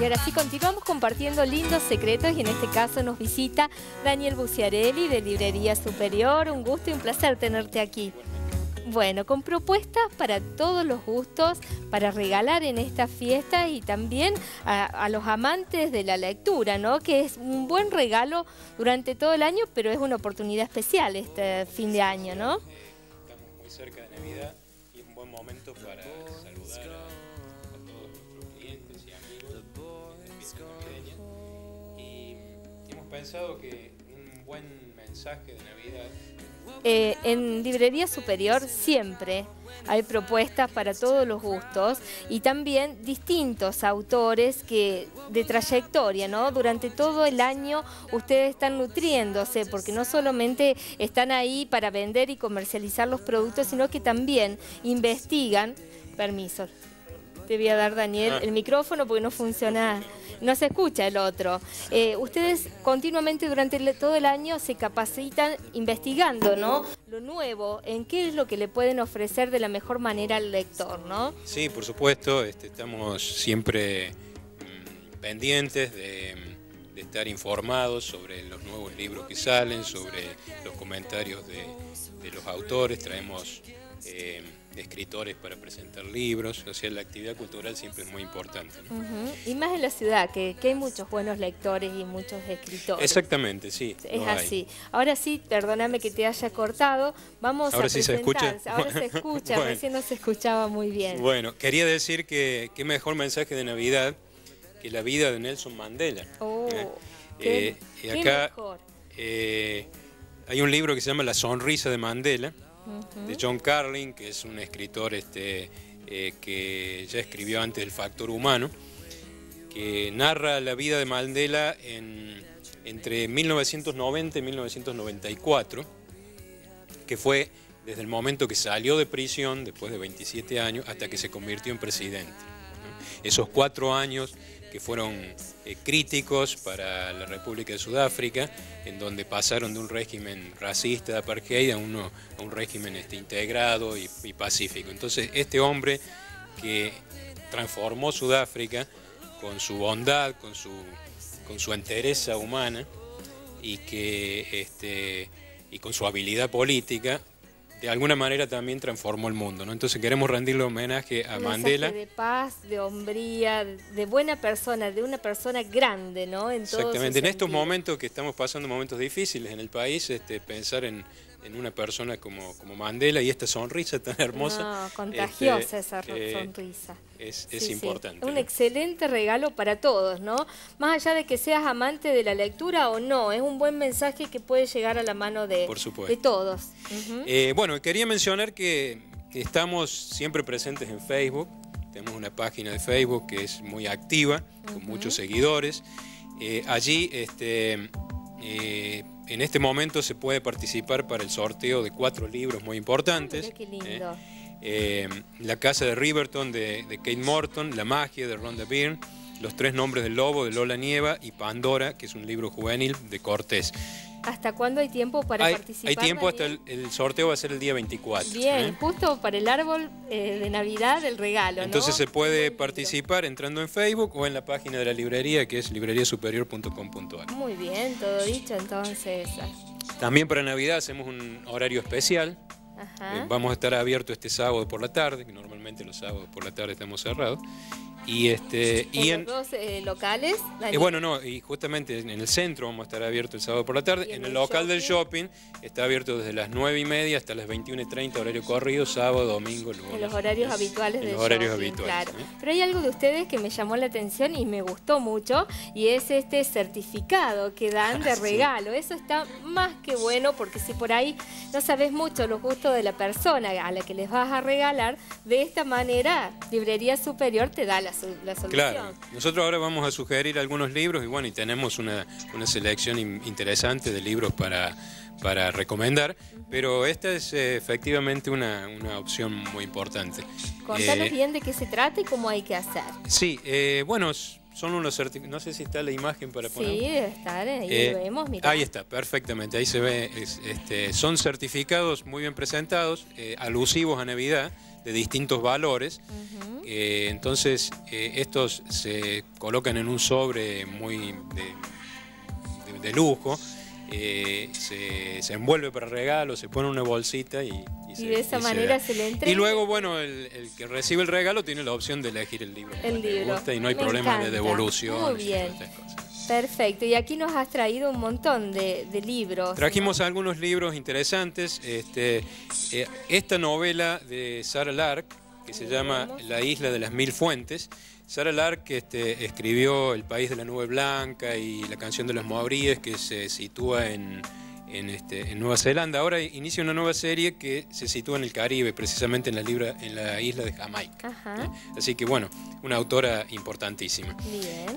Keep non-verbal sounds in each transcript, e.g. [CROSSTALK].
Y ahora sí, continuamos compartiendo lindos secretos y en este caso nos visita Daniel Buciarelli de Librería Superior. Un gusto y un placer tenerte aquí. Bueno, con propuestas para todos los gustos, para regalar en esta fiesta y también a, los amantes de la lectura, ¿no? Que es un buen regalo durante todo el año, pero es una oportunidad especial este fin de año, ¿no? Estamos muy cerca de Navidad y es un buen momento para saludar a, Y hemos pensado que un buen mensaje de Navidad eh, en Librería Superior siempre hay propuestas para todos los gustos y también distintos autores que de trayectoria, ¿no? Durante todo el año ustedes están nutriéndose porque no solamente están ahí para vender y comercializar los productos, sino que también investigan, permiso, te voy a dar Daniel ah. el micrófono porque no funciona no se escucha el otro. Eh, ustedes continuamente durante todo el año se capacitan investigando, ¿no? Lo nuevo, en qué es lo que le pueden ofrecer de la mejor manera al lector, ¿no? Sí, por supuesto, este, estamos siempre mm, pendientes de, estar informados sobre los nuevos libros que salen, sobre los comentarios de, los autores, traemos... Eh, escritores para presentar libros, o sea, la actividad cultural siempre es muy importante. Y más en la ciudad, que, hay muchos buenos lectores y muchos escritores. Exactamente, sí. Es así. Ahora sí, perdóname que te haya cortado, vamos Ahora a sí se escucha. Ahora se [LAUGHS] escucha, recién no se escuchaba muy bien. Bueno, quería decir que qué mejor mensaje de Navidad que la vida de Nelson Mandela. Oh, ¿eh? Eh, y acá eh, hay un libro que se llama La sonrisa de Mandela, de John Carlin, que es un escritor este, eh, que ya escribió antes El Factor Humano, que narra la vida de Mandela entre 1990 y 1994, que fue desde el momento que salió de prisión, después de 27 años, hasta que se convirtió en presidente. Esos cuatro años que fueron eh, críticos para la República de Sudáfrica, en donde pasaron de un régimen racista de apartheid a, uno, a un régimen este, integrado y, pacífico. Entonces, este hombre que transformó Sudáfrica con su bondad, con su, con su entereza humana y, que, este, y con su habilidad política, de alguna manera también transformó el mundo. ¿no? Entonces queremos rendirle homenaje a Mandela. De paz, de hombría, de buena persona, de una persona grande, ¿no? En Exactamente, en estos momentos que estamos pasando momentos difíciles en el país, este, pensar en, en una persona como, como Mandela y esta sonrisa tan [LAUGHS] hermosa. No, contagiosa este, esa eh, sonrisa. Es, es importante. Un excelente regalo para todos, ¿no? Más allá de que seas amante de la lectura o no, es un buen mensaje que puede llegar a la mano de, de todos. Eh, bueno, quería mencionar que estamos siempre presentes en Facebook. Tenemos una página de Facebook que es muy activa, con muchos seguidores. Eh, allí este, en este momento se puede participar para el sorteo de cuatro libros muy importantes. qué lindo. Eh, eh, la casa de Riverton de, Kate Morton, La magia de Rhonda Byrne, Los tres nombres del lobo de Lola Nieva y Pandora, que es un libro juvenil de Cortés. ¿Hasta cuándo hay tiempo para participar? Hay tiempo hasta el, sorteo va a ser el día 24. Bien, ¿eh? justo para el árbol eh, de Navidad el regalo. Entonces se puede participar entrando en Facebook o en la página de la librería que es libreriasuperior.com.ar. Muy bien, todo dicho entonces. También para Navidad hacemos un horario especial. Eh, vamos a estar abiertos este sábado por la tarde, que normalmente los sábados por la tarde estamos cerrados. Y este y en, los eh, locales. Eh, bueno, no, y justamente en el centro vamos a estar abiertos el sábado por la tarde. En, el, local del shopping está abierto desde las 9 y media hasta las 21 y 30, horario corrido, sábado, domingo, lunes. En los horarios habituales en los horarios habituales. Claro. Pero hay algo de ustedes que me llamó la atención y me gustó mucho, y es este certificado que dan [LAUGHS] de regalo. Eso está más que bueno, porque si por ahí no sabes mucho los gustos de la persona a la que les vas a regalar, de esta manera, Librería Superior te da la Claro, nosotros ahora vamos a sugerir algunos libros y bueno, y tenemos una, selección interesante de libros para, para recomendar, pero esta es eh, efectivamente una, opción muy importante. Contanos eh, bien de qué se trata y cómo hay que hacer. Sí, eh, bueno, son unos certificados, no sé si está la imagen para poner. Sí, está, ahí eh, lo vemos, Ahí está, perfectamente, ahí se ve, este, son certificados muy bien presentados, eh, alusivos a Navidad, de distintos valores. Eh, entonces, estos se colocan en un sobre muy de, lujo. se, se, envuelve para regalo, se pone una bolsita y, y, de esa manera se, le entrega. Y luego, bueno, el, que recibe el regalo tiene la opción de elegir el libro. El libro. y no hay problema de devolución. Muy bien. Perfecto, y aquí nos has traído un montón de, libros. Trajimos algunos libros interesantes. Este, eh, esta novela de Sarah Lark, que se llama La isla de las mil fuentes. Sarah Lark este, escribió El país de la nube blanca y La canción de los maoríes, que se sitúa en este, en, Nueva Zelanda. Ahora inicia una nueva serie que se sitúa en el Caribe, precisamente en la, en la isla de Jamaica. Así que bueno, una autora importantísima.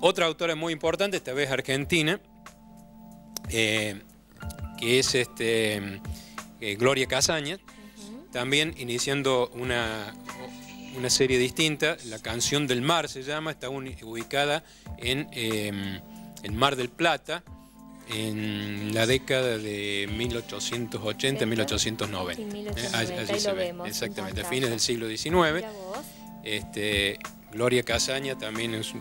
Otra autora muy importante, esta vez argentina, eh, que es este, eh, Gloria Casaña, también iniciando una, una serie distinta, La canción del mar se llama, está ubicada en, eh, en Mar del Plata, en la década de 1880-1890. Eh, exactamente, a fines del siglo XIX. Este, Gloria Casaña también es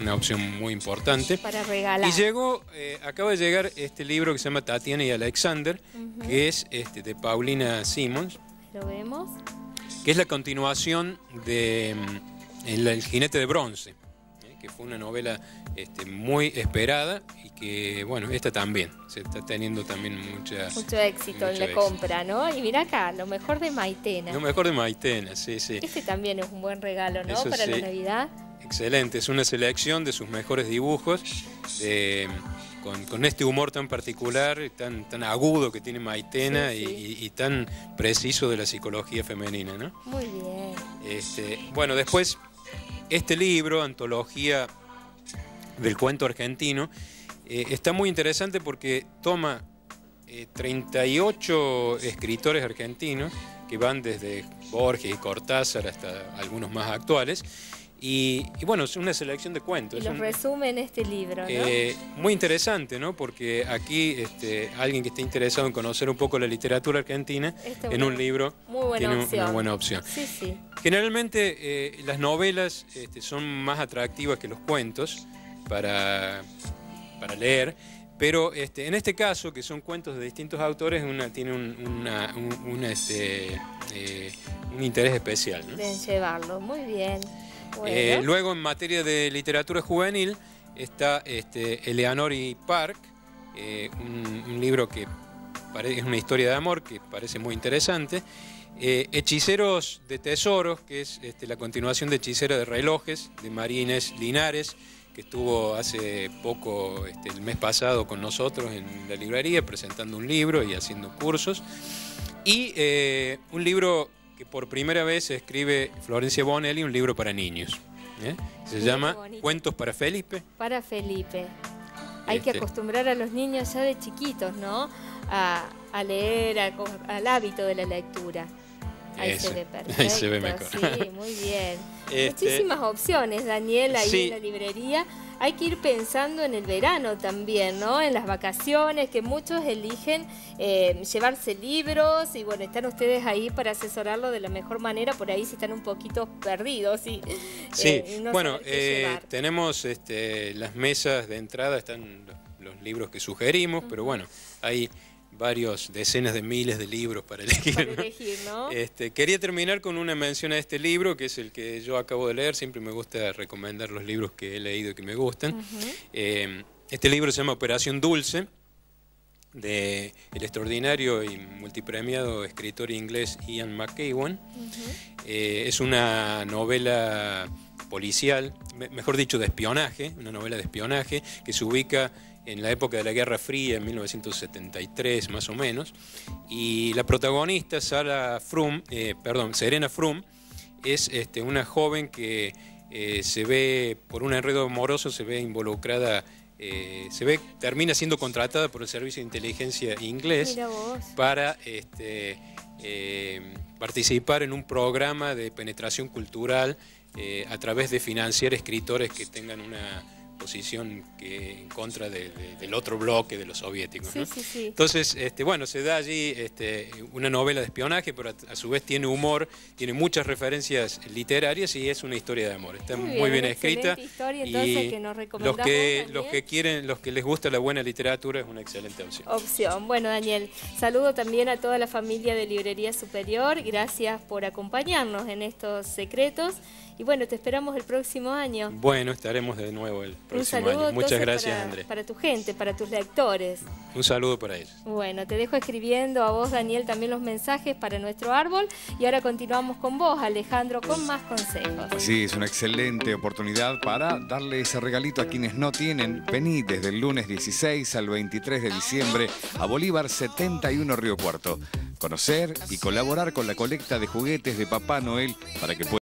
una opción muy importante. Para regalar. Y llegó, eh, acaba de llegar este libro que se llama Tatiana y Alexander, que es este, de Paulina Simmons. Lo vemos. Que es la continuación de mm, el jinete de bronce, que fue una novela este, muy esperada que, bueno, esta también, se está teniendo también mucha, mucho éxito en la compra, ¿no? Y mira acá, lo mejor de Maitena. Lo mejor de Maitena, sí, sí. Este también es un buen regalo, ¿no? Para la Navidad. Excelente, es una selección de sus mejores dibujos, con, este humor tan particular, tan, tan agudo que tiene Maitena Y, tan preciso de la psicología femenina, ¿no? Muy bien. Este, bueno, después, este libro, Antología del Cuento Argentino, eh, está muy interesante porque toma 38 eh, escritores argentinos que van desde Borges y Cortázar hasta algunos más actuales. Y, bueno, es una selección de cuentos. Y los resume en este libro, ¿no? Eh, muy interesante, ¿no? Porque aquí este, alguien que esté interesado en conocer un poco la literatura argentina, en un libro tiene una buena opción. Sí, sí. Generalmente las novelas este, son más atractivas que los cuentos para para leer, pero este, en este caso, que son cuentos de distintos autores, una, tiene un, este, eh, un interés especial. ¿no? Deben llevarlo, muy bien. Eh, luego, en materia de literatura juvenil, está este, Eleanor Park, eh, un, libro que es una historia de amor que parece muy interesante. Hechiceros de Tesoros, que es este, la continuación de Hechicera de Relojes, de Marines Linares, que estuvo hace poco, este, el mes pasado, con nosotros en la librería presentando un libro y haciendo cursos. Y eh, un libro que por primera vez escribe Florencia Bonelli, un libro para niños. ¿eh? Se llama Cuentos para Felipe. Para Felipe. Hay que este. acostumbrar a los niños ya de chiquitos, ¿no? A, leer, al hábito de la lectura. Ahí se ve perfecto. [LAUGHS] Ahí se ve mejor. Sí, muy bien. [LAUGHS] Este, Muchísimas opciones, Daniel, ahí en la librería. Hay que ir pensando en el verano también, ¿no? En las vacaciones, que muchos eligen eh, llevarse libros y bueno, están ustedes ahí para asesorarlo de la mejor manera, por ahí si están un poquito perdidos. Y, sí, eh, bueno, eh, tenemos este, las mesas de entrada, están los, libros que sugerimos, pero bueno, hay varios decenas de miles de libros para elegir. [LAUGHS] este, quería terminar con una mención a este libro, que es el que yo acabo de leer. Siempre me gusta recomendar los libros que he leído y que me gustan. Eh, este libro se llama Operación Dulce, de el extraordinario y multipremiado escritor inglés Ian McEwan. Eh, es una novela policial, mejor dicho, de espionaje, una novela de espionaje que se ubica en la época de la Guerra Fría, en 1973 más o menos, y la protagonista, Sara Frum, eh, perdón, Serena Frum, es este, una joven que eh, se ve, por un enredo amoroso, se ve involucrada, eh, se ve, termina siendo contratada por el Servicio de Inteligencia inglés para este, participar en un programa de penetración cultural eh, a través de financiar escritores que tengan una posición que en contra del otro bloque de los soviéticos. Entonces, este, bueno, se da allí este, una novela de espionaje, pero a, su vez tiene humor, tiene muchas referencias literarias y es una historia de amor. Está muy, bien, escrita. y los que los que quieren, los que les gusta la buena literatura es una excelente opción. Opción. Bueno, Daniel, saludo también a toda la familia de Librería Superior. Gracias por acompañarnos en estos secretos. Y bueno, te esperamos el próximo año. Bueno, estaremos de nuevo el próximo año. Muchas gracias, Andrés. Para tu gente, para tus lectores. Un saludo para ellos. Bueno, te dejo escribiendo a vos, Daniel, también los mensajes para nuestro árbol. Y ahora continuamos con vos, Alejandro, con más consejos. Sí, es una excelente oportunidad para darle ese regalito a quienes no tienen. Vení desde el lunes 16 al 23 de diciembre a Bolívar 71 Río Cuarto. Conocer y colaborar con la colecta de juguetes de Papá Noel para que puedan